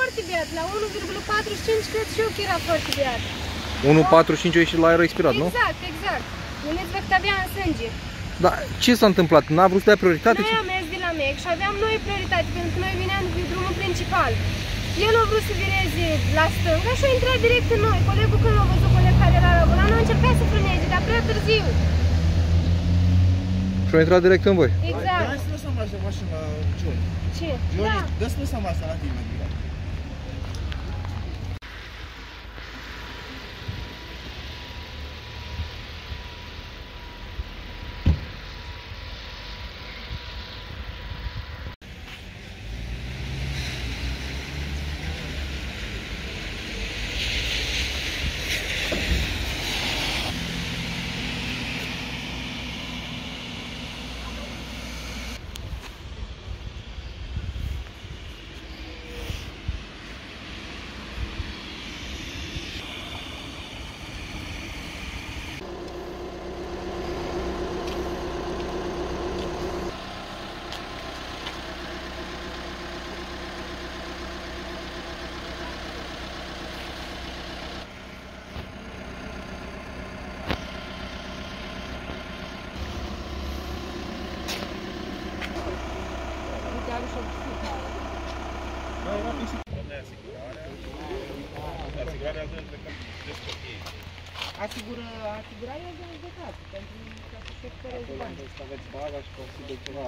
Foarte beat, la 1,45 cred și eu că era foarte beat. 1,45 a ieșit la aer expirat, nu? Exact, exact. Spuneți-vă că avea în sânge. Dar ce s-a întâmplat? N-a vrut să dea prioritate? Noi Ce? am mers de la MEC și aveam noi prioritate, pentru că noi veneam pe drumul principal. El a vrut să vireze la stânga și a intrat direct în noi. Colegul când l-a văzut coleg care era la volan, a încercat să frâneze, dar prea târziu. Și a intrat direct în voi. Exact. Hai să lăsăm așa mașina, Johnny. Ce? Johnny, Da. dă să lăsăm asta la tine. A agora a sigura e o zonă a casă, a segura é a recupere bani. Să aveți baga și consiliul ceva.